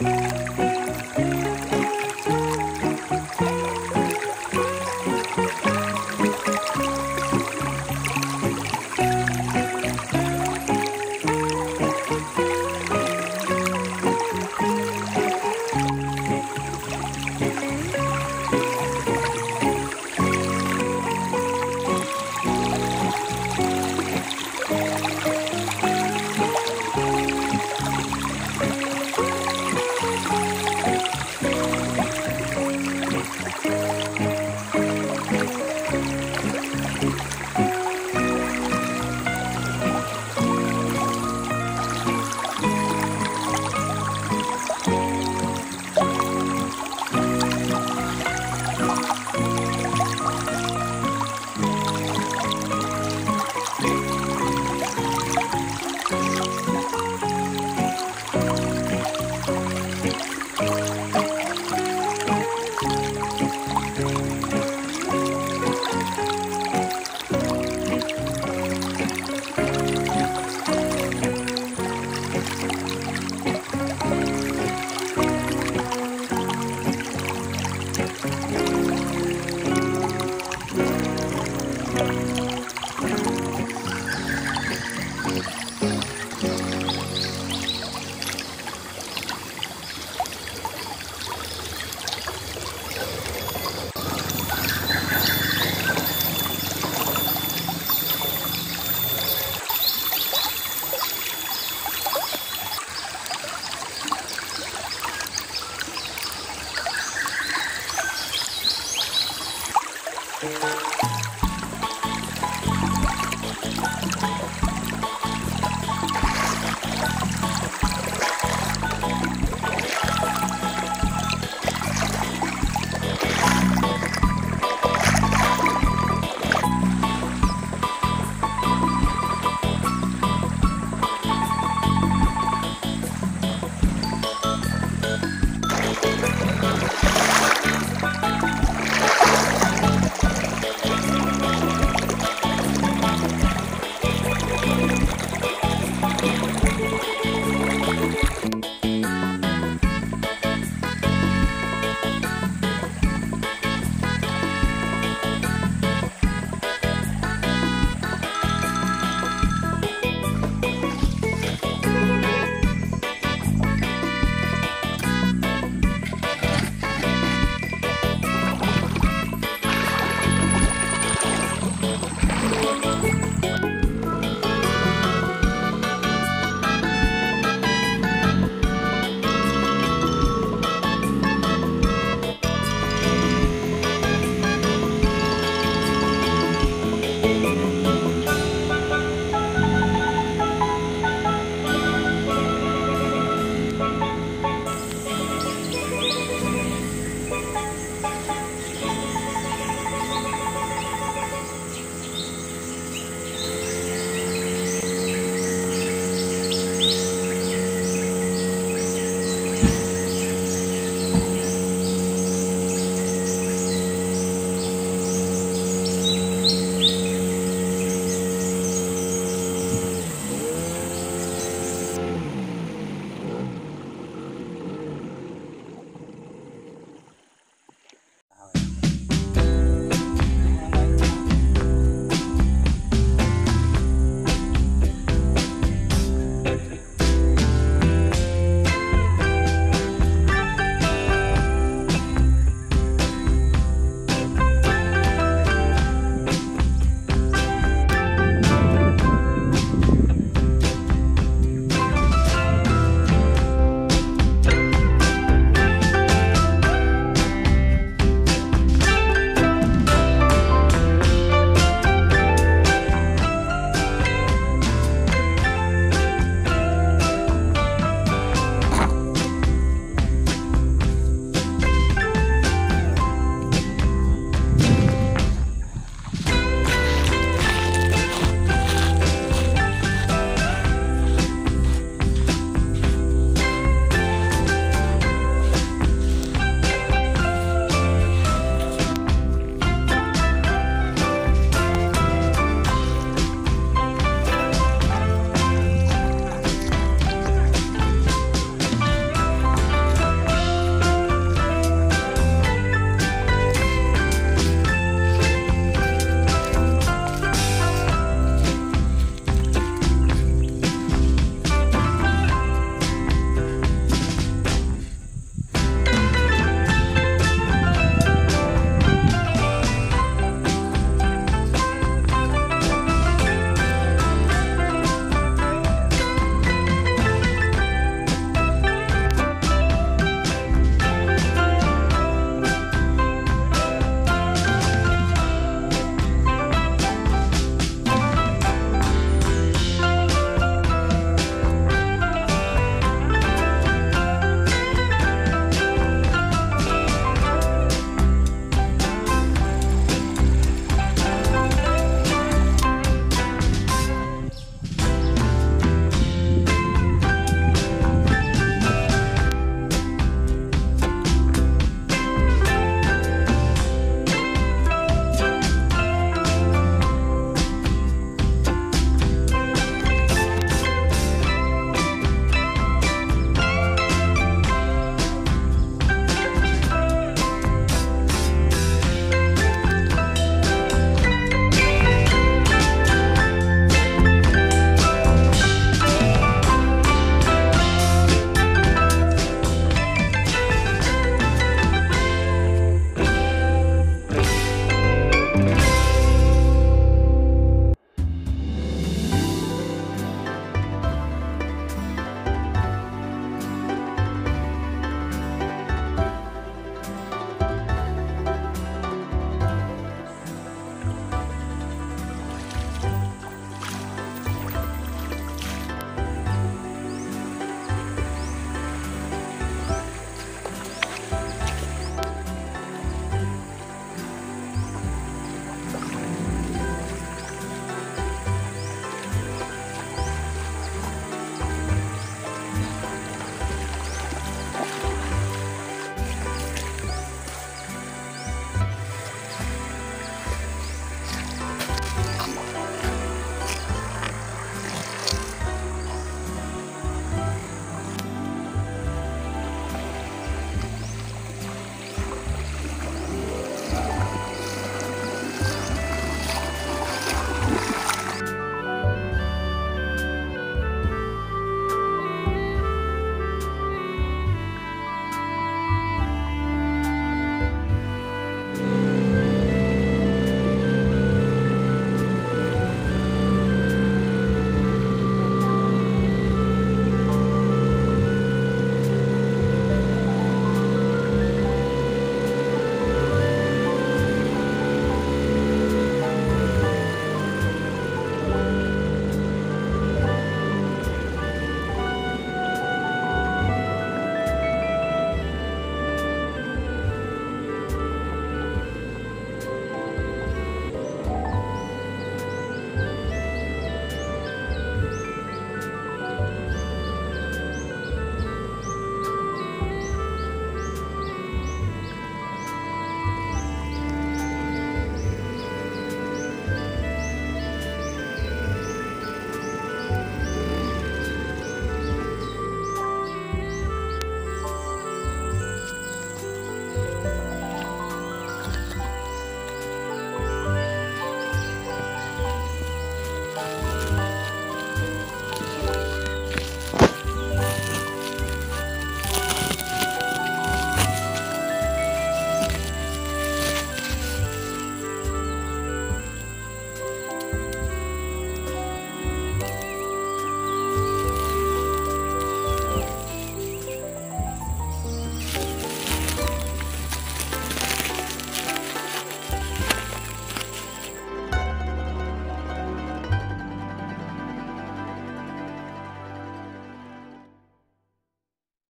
Música